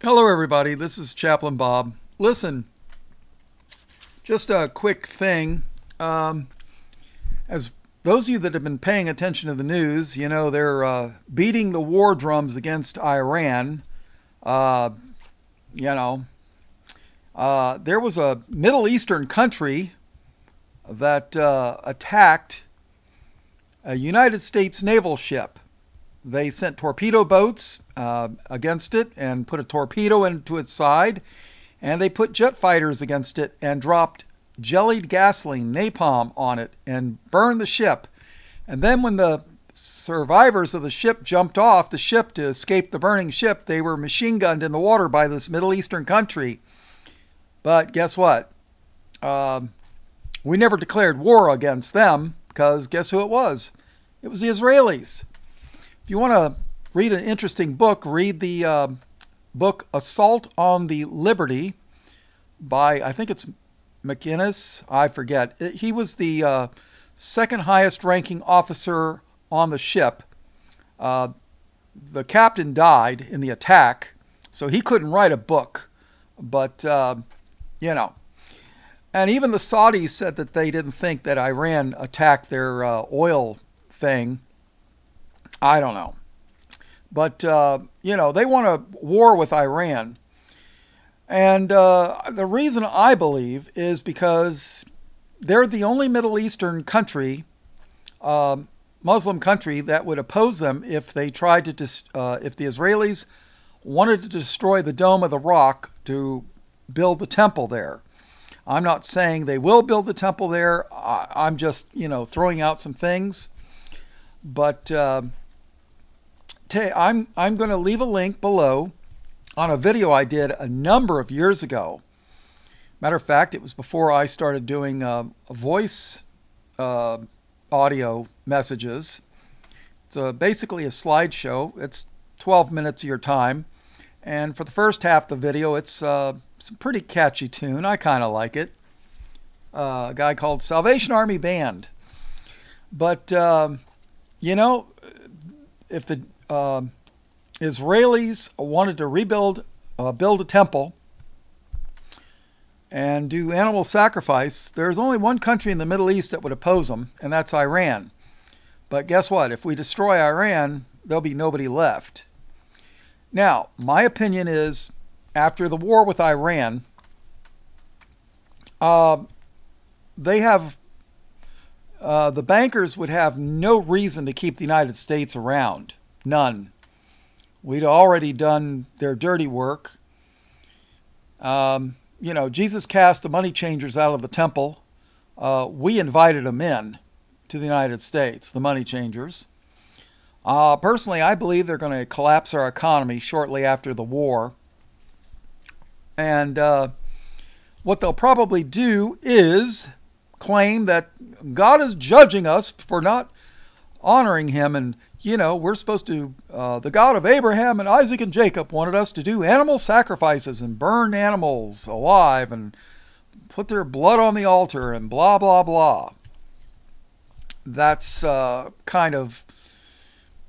Hello, everybody. This is Chaplain Bob. Listen, just a quick thing. Um, as those of you that have been paying attention to the news, you know, they're uh, beating the war drums against Iran. Uh, you know, uh, there was a Middle Eastern country that uh, attacked a United States naval ship. They sent torpedo boats uh, against it and put a torpedo into its side, and they put jet fighters against it and dropped jellied gasoline, napalm on it, and burned the ship. And then when the survivors of the ship jumped off the ship to escape the burning ship, they were machine gunned in the water by this Middle Eastern country. But guess what? Um, we never declared war against them because guess who it was? It was the Israelis. If you want to read an interesting book, read the uh, book Assault on the Liberty by, I think it's McInnes. I forget. He was the uh, second highest ranking officer on the ship. Uh, the captain died in the attack, so he couldn't write a book. But, uh, you know, and even the Saudis said that they didn't think that Iran attacked their uh, oil thing. I don't know. But, uh, you know, they want a war with Iran. And uh, the reason I believe is because they're the only Middle Eastern country, uh, Muslim country, that would oppose them if they tried to, dis- uh, if the Israelis wanted to destroy the Dome of the Rock to build the temple there. I'm not saying they will build the temple there. I, am just, you know, throwing out some things. But uh, I'm, I'm going to leave a link below on a video I did a number of years ago. Matter of fact, it was before I started doing uh, voice uh, audio messages. It's a, basically a slideshow. It's 12 minutes of your time. And for the first half of the video, it's, uh, a pretty catchy tune. I kind of like it. Uh, a guy called Salvation Army Band. But, um, you know, if the uh, Israelis wanted to rebuild, uh, build a temple and do animal sacrifice, there's only one country in the Middle East that would oppose them, and that's Iran. But guess what? If we destroy Iran, there'll be nobody left. Now, my opinion is after the war with Iran, uh, they have uh, the bankers would have no reason to keep the United States around. None. We'd already done their dirty work. Um, you know, Jesus cast the money changers out of the temple. Uh, we invited them in to the United States, the money changers. Uh, personally, I believe they're going to collapse our economy shortly after the war. And uh, what they'll probably do is claim that God is judging us for not honoring Him and you know, we're supposed to, uh, the God of Abraham and Isaac and Jacob wanted us to do animal sacrifices and burn animals alive and put their blood on the altar and blah, blah, blah. That's uh, kind of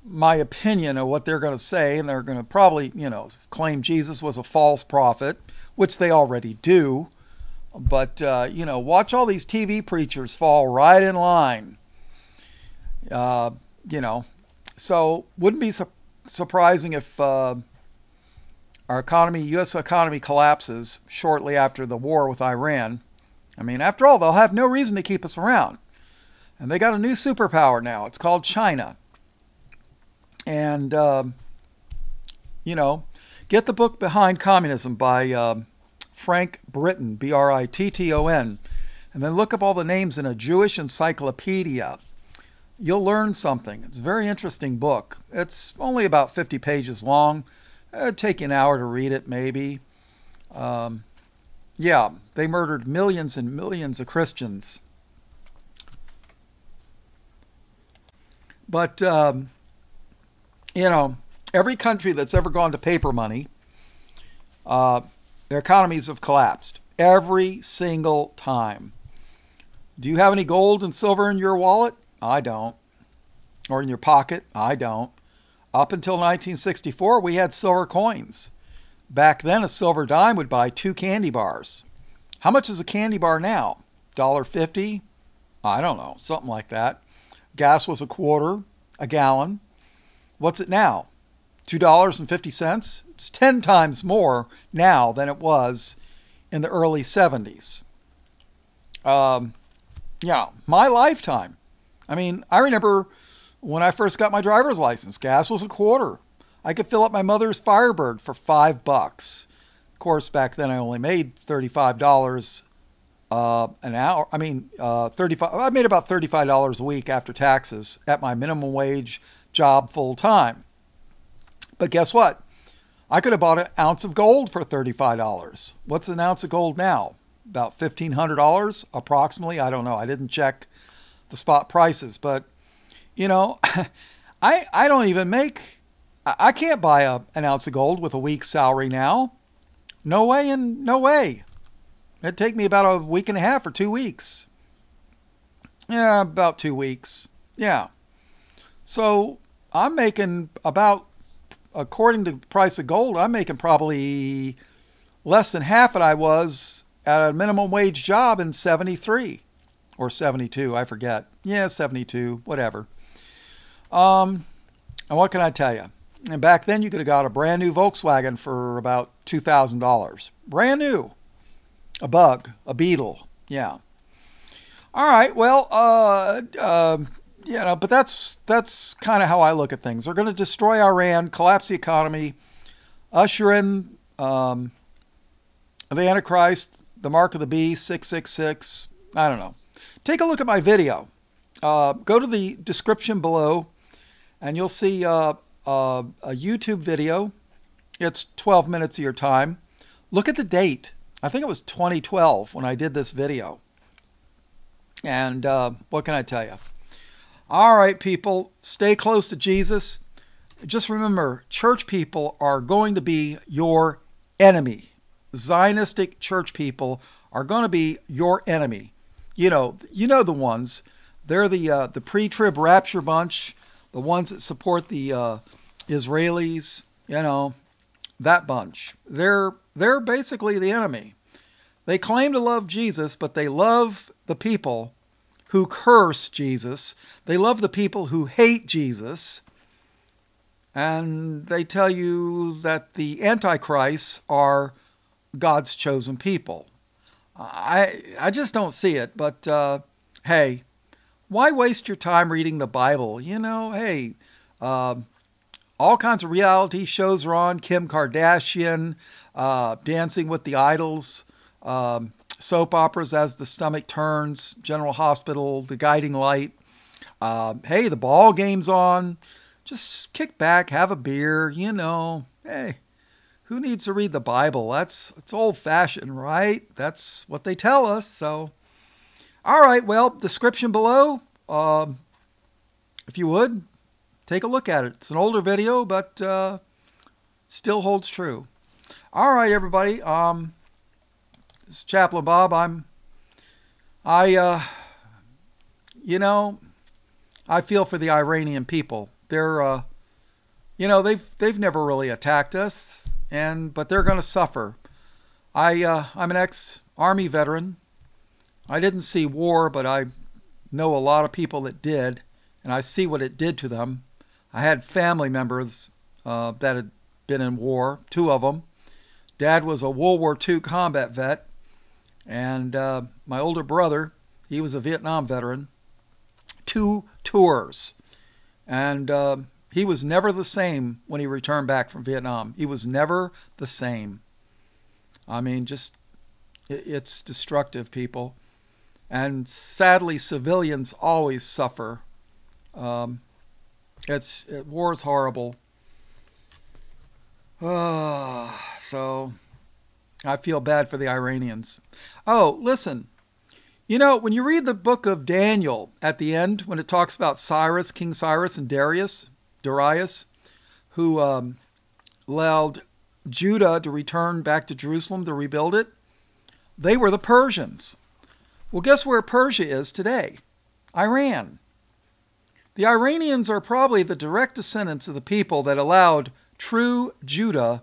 my opinion of what they're going to say. And they're going to probably, you know, claim Jesus was a false prophet, which they already do. But, uh, you know, watch all these TV preachers fall right in line. Uh, you know, so wouldn't be su surprising if uh, our economy, U.S. economy, collapses shortly after the war with Iran. I mean, after all, they'll have no reason to keep us around. And they got a new superpower now. It's called China. And, uh, you know, get the book Behind Communism by uh, Frank Britton, B R I T T O N, and then look up all the names in a Jewish encyclopedia you'll learn something. It's a very interesting book. It's only about 50 pages long. It'd take an hour to read it, maybe. Um, yeah, they murdered millions and millions of Christians. But, um, you know, every country that's ever gone to paper money, uh, their economies have collapsed every single time. Do you have any gold and silver in your wallet? I don't. Or in your pocket? I don't. Up until 1964, we had silver coins. Back then, a silver dime would buy two candy bars. How much is a candy bar now? $1.50? I don't know, something like that. Gas was a quarter a gallon. What's it now? $2.50? It's 10 times more now than it was in the early 70s. Um, yeah, my lifetime. I mean, I remember when I first got my driver's license, gas was a quarter. I could fill up my mother's Firebird for five bucks. Of course, back then I only made thirty-five dollars uh, an hour. I mean, uh, thirty-five. I made about thirty-five dollars a week after taxes at my minimum wage job full time. But guess what? I could have bought an ounce of gold for thirty-five dollars. What's an ounce of gold now? About fifteen hundred dollars, approximately. I don't know. I didn't check the spot prices, but you know, I I don't even make. I can't buy a, an ounce of gold with a week's salary now. No way and no way. It'd take me about a week and a half or two weeks. Yeah, about two weeks. Yeah. So I'm making about, according to the price of gold, I'm making probably less than half what I was at a minimum wage job in 73 or 72, I forget. Yeah, 72, whatever. Um, and what can I tell you? And back then, you could have got a brand new Volkswagen for about $2,000. Brand new. A bug, a beetle. Yeah. All right. Well, uh, uh, you know, but that's that's kind of how I look at things. They're going to destroy Iran, collapse the economy, usher in um, the Antichrist, the mark of the beast, six six six. I don't know. Take a look at my video. Uh, go to the description below, and you'll see uh, uh, a YouTube video. It's 12 minutes of your time. Look at the date. I think it was 2012 when I did this video. And uh, what can I tell you? All right, people, stay close to Jesus. Just remember, church people are going to be your enemy. Zionistic church people are going to be your enemy. You know, you know the ones. They're the uh, the pre-trib rapture bunch, the ones that support the uh, Israelis. You know, that bunch. They're they're basically the enemy. They claim to love Jesus, but they love the people who curse Jesus. They love the people who hate Jesus. And they tell you that the antichrists are God's chosen people. I I just don't see it. But uh, hey, why waste your time reading the Bible? You know, hey, uh, all kinds of reality shows are on. Kim Kardashian, uh, Dancing with the Idols, um, soap operas as the stomach turns, General Hospital, The Guiding Light. Uh, hey, the ball game's on. Just kick back, have a beer. You know, hey, who needs to read the Bible? That's it's old fashioned, right? That's what they tell us. So, all right. Well, description below. Um, if you would, take a look at it. It's an older video, but uh, still holds true. All right, everybody. Um, is Chaplain Bob. I'm, I, uh, you know, I feel for the Iranian people. They're, uh, you know, they've they've never really attacked us, and but they're going to suffer. I, uh, I'm an ex-army veteran. I didn't see war, but I know a lot of people that did, and I see what it did to them. I had family members uh, that had been in war, two of them. Dad was a World War II combat vet, and uh, my older brother, he was a Vietnam veteran. Two tours, and uh, he was never the same when he returned back from Vietnam. He was never the same. I mean, just it's destructive, people, and sadly, civilians always suffer. Um, it's it, war is horrible. Uh, so I feel bad for the Iranians. Oh, listen. You know, when you read the book of Daniel at the end, when it talks about Cyrus, King Cyrus, and Darius, Darius, who um, allowed Judah to return back to Jerusalem to rebuild it, they were the Persians. Well, guess where Persia is today? Iran. The Iranians are probably the direct descendants of the people that allowed true Judah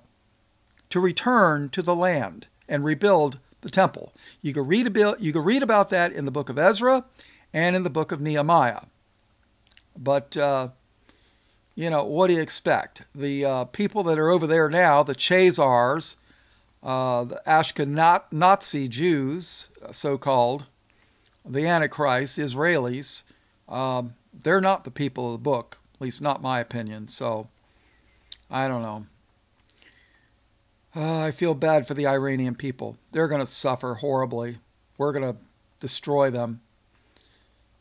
to return to the land and rebuild the temple. You can read about, you can read about that in the book of Ezra and in the book of Nehemiah. But, uh, you know, what do you expect? The uh, people that are over there now, the Chazars, uh, the Ashkenazi Nazi Jews, so called, the Antichrist, Israelis, um, they're not the people of the book, at least not my opinion. So, I don't know. Uh, I feel bad for the Iranian people. They're going to suffer horribly. We're going to destroy them,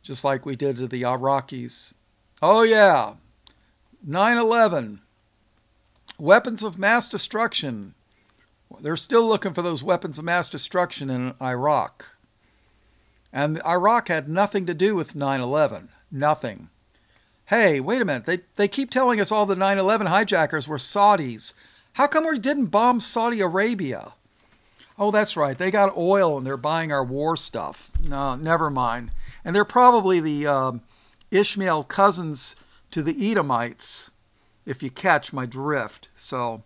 just like we did to the Iraqis. Oh, yeah. 9 11. Weapons of mass destruction. They're still looking for those weapons of mass destruction in Iraq. And Iraq had nothing to do with 9 11. Nothing. Hey, wait a minute. They, they keep telling us all the 9 11 hijackers were Saudis. How come we didn't bomb Saudi Arabia? Oh, that's right. They got oil and they're buying our war stuff. No, never mind. And they're probably the um, Ishmael cousins to the Edomites, if you catch my drift. So,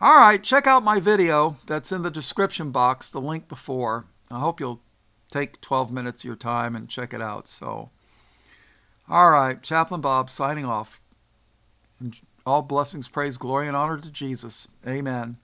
all right, check out my video that's in the description box, the link before. I hope you'll take 12 minutes of your time and check it out. So, all right, Chaplain Bob signing off. All blessings, praise, glory, and honor to Jesus. Amen.